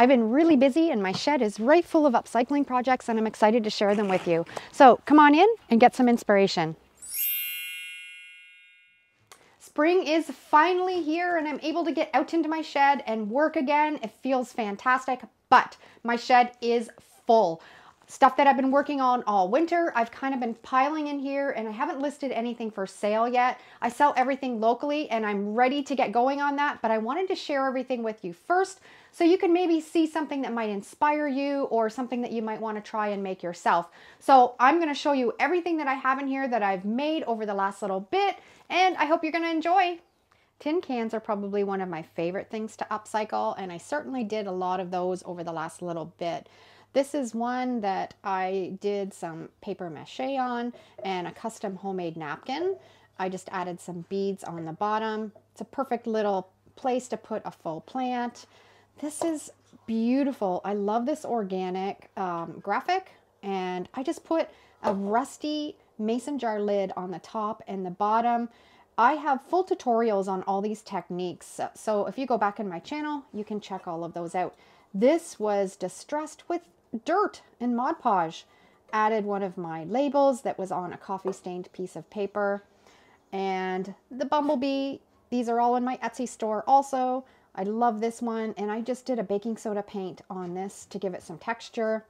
I've been really busy and my shed is right full of upcycling projects and I'm excited to share them with you. So come on in and get some inspiration. Spring is finally here and I'm able to get out into my shed and work again. It feels fantastic, but my shed is full stuff that I've been working on all winter. I've kind of been piling in here and I haven't listed anything for sale yet. I sell everything locally and I'm ready to get going on that, but I wanted to share everything with you first so you can maybe see something that might inspire you or something that you might want to try and make yourself. So I'm going to show you everything that I have in here that I've made over the last little bit and I hope you're going to enjoy. Tin cans are probably one of my favorite things to upcycle and I certainly did a lot of those over the last little bit. This is one that I did some paper mache on and a custom homemade napkin. I just added some beads on the bottom. It's a perfect little place to put a faux plant. This is beautiful. I love this organic um, graphic and I just put a rusty mason jar lid on the top and the bottom. I have full tutorials on all these techniques. So if you go back in my channel, you can check all of those out. This was distressed with dirt and Mod Podge. Added one of my labels that was on a coffee stained piece of paper. And the bumblebee, these are all in my Etsy store also. I love this one and I just did a baking soda paint on this to give it some texture.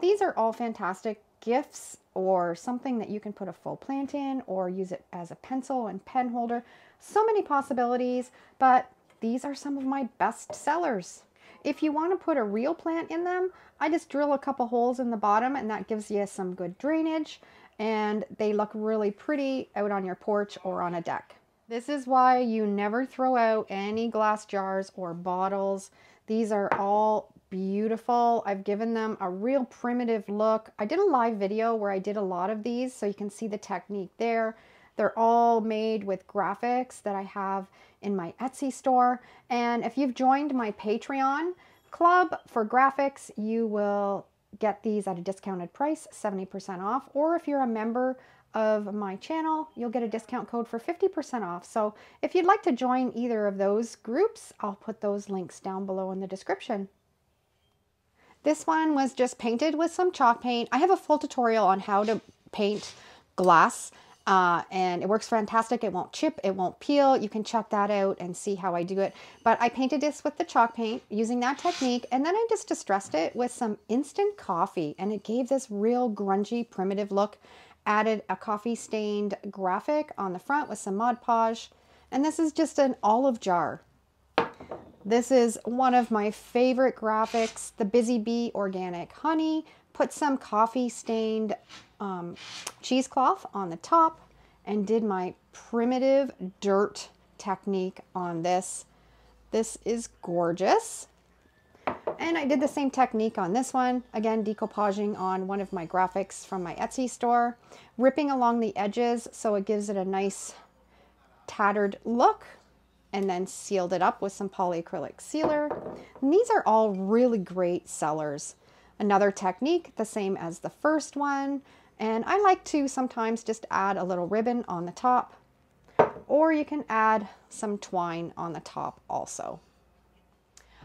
These are all fantastic gifts or something that you can put a faux plant in or use it as a pencil and pen holder. So many possibilities, but these are some of my best sellers. If you want to put a real plant in them, I just drill a couple holes in the bottom and that gives you some good drainage and they look really pretty out on your porch or on a deck. This is why you never throw out any glass jars or bottles. These are all beautiful. I've given them a real primitive look. I did a live video where I did a lot of these so you can see the technique there. They're all made with graphics that I have in my Etsy store. And if you've joined my Patreon club for graphics, you will get these at a discounted price, 70% off. Or if you're a member of my channel, you'll get a discount code for 50% off. So if you'd like to join either of those groups, I'll put those links down below in the description. This one was just painted with some chalk paint. I have a full tutorial on how to paint glass uh, and it works fantastic. It won't chip, it won't peel. You can check that out and see how I do it. But I painted this with the chalk paint using that technique. And then I just distressed it with some instant coffee and it gave this real grungy primitive look. Added a coffee stained graphic on the front with some Mod Podge. And this is just an olive jar. This is one of my favorite graphics, the Busy Bee Organic Honey. Put some coffee stained um, cheesecloth on the top and did my primitive dirt technique on this. This is gorgeous. And I did the same technique on this one. Again, decoupaging on one of my graphics from my Etsy store. Ripping along the edges so it gives it a nice tattered look and then sealed it up with some polyacrylic sealer. And these are all really great sellers. Another technique, the same as the first one, and I like to sometimes just add a little ribbon on the top, or you can add some twine on the top also.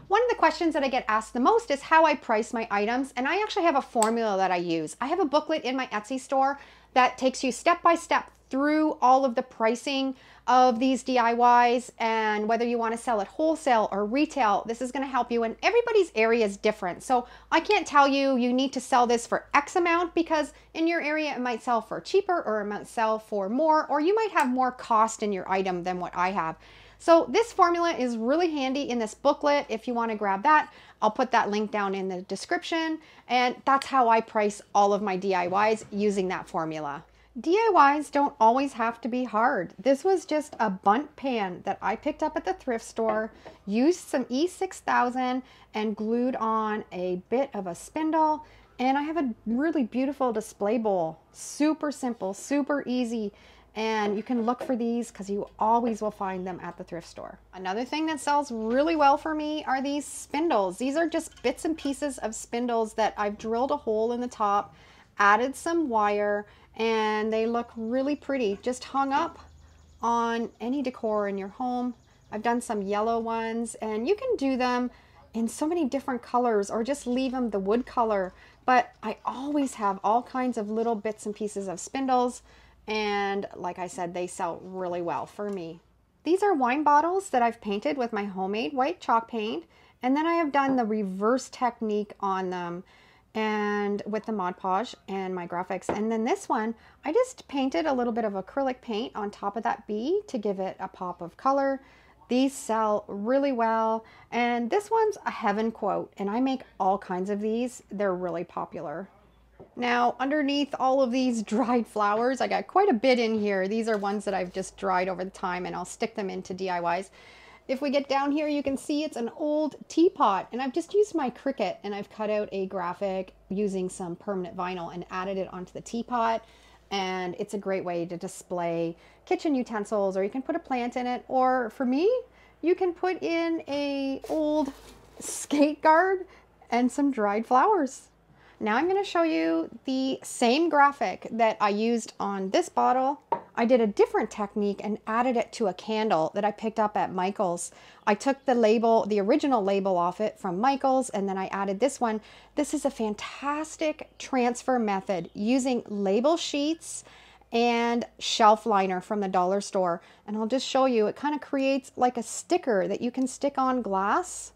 One of the questions that I get asked the most is how I price my items, and I actually have a formula that I use. I have a booklet in my Etsy store that takes you step by step through all of the pricing of these DIYs and whether you want to sell it wholesale or retail, this is going to help you. And everybody's area is different. So I can't tell you you need to sell this for X amount because in your area it might sell for cheaper or it might sell for more, or you might have more cost in your item than what I have. So this formula is really handy in this booklet. If you want to grab that, I'll put that link down in the description. And that's how I price all of my DIYs using that formula. DIYs don't always have to be hard. This was just a Bundt pan that I picked up at the thrift store, used some E6000 and glued on a bit of a spindle. And I have a really beautiful display bowl. Super simple, super easy. And you can look for these because you always will find them at the thrift store. Another thing that sells really well for me are these spindles. These are just bits and pieces of spindles that I've drilled a hole in the top, added some wire, and they look really pretty just hung up on any decor in your home. I've done some yellow ones and you can do them in so many different colors or just leave them the wood color. But I always have all kinds of little bits and pieces of spindles. And like I said, they sell really well for me. These are wine bottles that I've painted with my homemade white chalk paint. And then I have done the reverse technique on them and with the Mod Podge and my graphics. And then this one, I just painted a little bit of acrylic paint on top of that bee to give it a pop of color. These sell really well. And this one's a heaven quote, and I make all kinds of these. They're really popular. Now, underneath all of these dried flowers, I got quite a bit in here. These are ones that I've just dried over the time, and I'll stick them into DIYs. If we get down here, you can see it's an old teapot and I've just used my Cricut and I've cut out a graphic using some permanent vinyl and added it onto the teapot. And it's a great way to display kitchen utensils or you can put a plant in it. Or for me, you can put in a old skate guard and some dried flowers. Now I'm going to show you the same graphic that I used on this bottle. I did a different technique and added it to a candle that I picked up at Michael's. I took the label, the original label off it from Michael's, and then I added this one. This is a fantastic transfer method using label sheets and shelf liner from the dollar store. And I'll just show you, it kind of creates like a sticker that you can stick on glass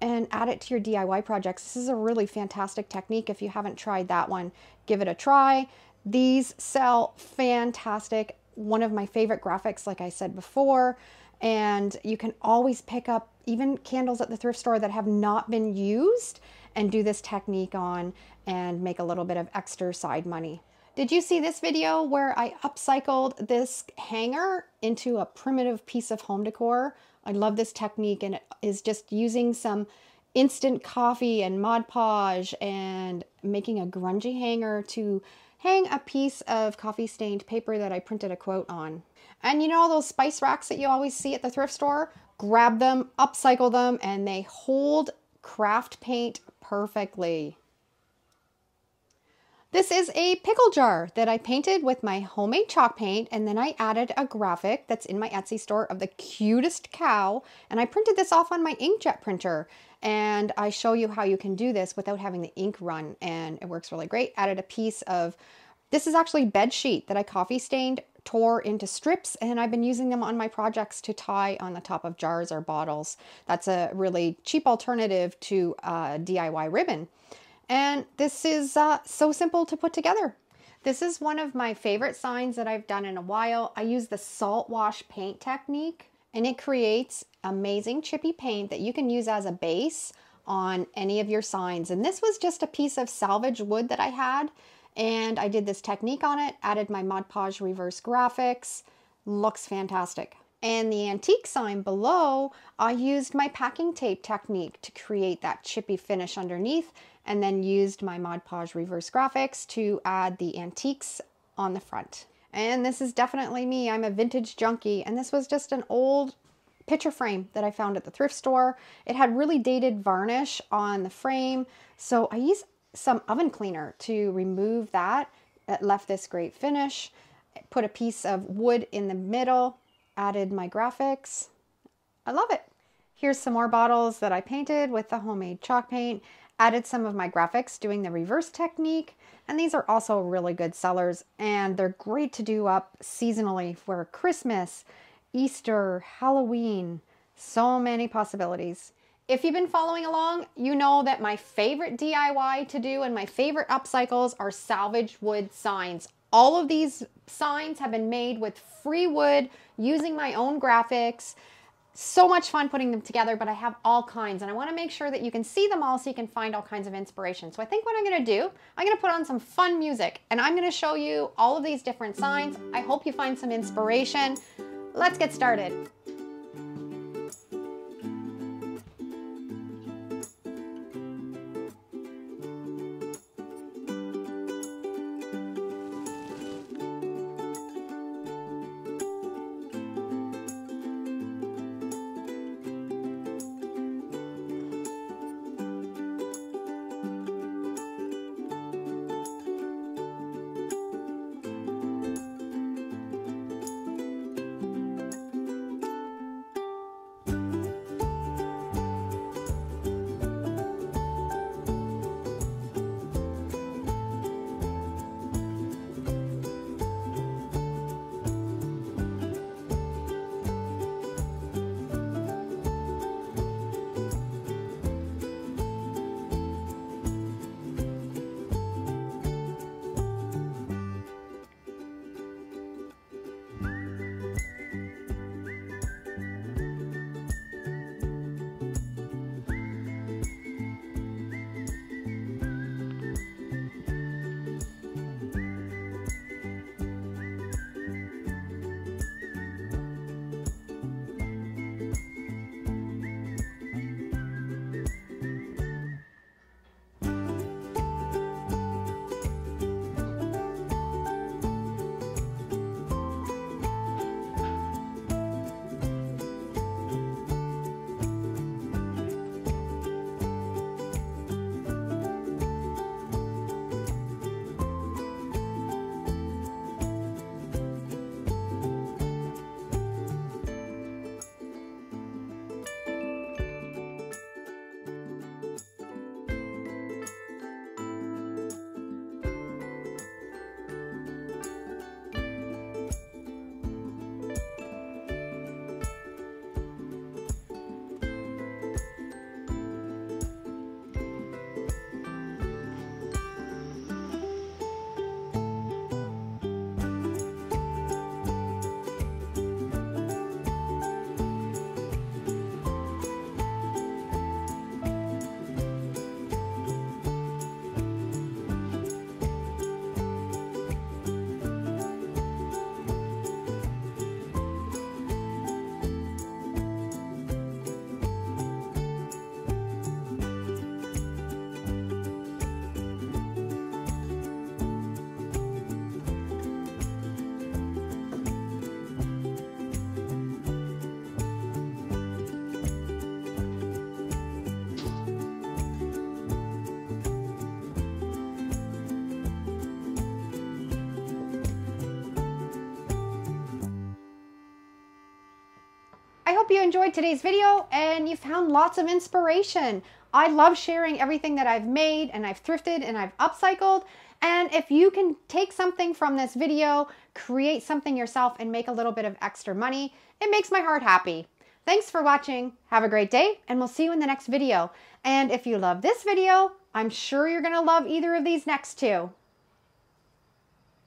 and add it to your DIY projects. This is a really fantastic technique. If you haven't tried that one, give it a try. These sell fantastic. One of my favorite graphics, like I said before, and you can always pick up even candles at the thrift store that have not been used and do this technique on and make a little bit of extra side money. Did you see this video where I upcycled this hanger into a primitive piece of home decor? I love this technique and it is just using some instant coffee and Mod Podge and making a grungy hanger to hang a piece of coffee stained paper that I printed a quote on. And you know all those spice racks that you always see at the thrift store? Grab them, upcycle them, and they hold craft paint perfectly. This is a pickle jar that I painted with my homemade chalk paint and then I added a graphic that's in my Etsy store of the cutest cow and I printed this off on my inkjet printer and I show you how you can do this without having the ink run and it works really great. Added a piece of, this is actually bed sheet that I coffee stained, tore into strips and I've been using them on my projects to tie on the top of jars or bottles. That's a really cheap alternative to uh, DIY ribbon. And this is uh, so simple to put together. This is one of my favorite signs that I've done in a while. I use the salt wash paint technique and it creates amazing chippy paint that you can use as a base on any of your signs. And this was just a piece of salvage wood that I had and I did this technique on it, added my Mod Podge reverse graphics. Looks fantastic. And the antique sign below, I used my packing tape technique to create that chippy finish underneath and then used my Mod Podge reverse graphics to add the antiques on the front. And this is definitely me. I'm a vintage junkie and this was just an old picture frame that I found at the thrift store. It had really dated varnish on the frame. So I used some oven cleaner to remove that. It left this great finish. Put a piece of wood in the middle, added my graphics. I love it. Here's some more bottles that I painted with the homemade chalk paint. Added some of my graphics doing the reverse technique. And these are also really good sellers and they're great to do up seasonally for Christmas, Easter, Halloween. So many possibilities. If you've been following along, you know that my favorite DIY to do and my favorite upcycles are salvage wood signs. All of these signs have been made with free wood using my own graphics. So much fun putting them together, but I have all kinds and I wanna make sure that you can see them all so you can find all kinds of inspiration. So I think what I'm gonna do, I'm gonna put on some fun music and I'm gonna show you all of these different signs. I hope you find some inspiration. Let's get started. Hope you enjoyed today's video and you found lots of inspiration. I love sharing everything that I've made and I've thrifted and I've upcycled. And if you can take something from this video, create something yourself and make a little bit of extra money, it makes my heart happy. Thanks for watching. Have a great day and we'll see you in the next video. And if you love this video, I'm sure you're gonna love either of these next two.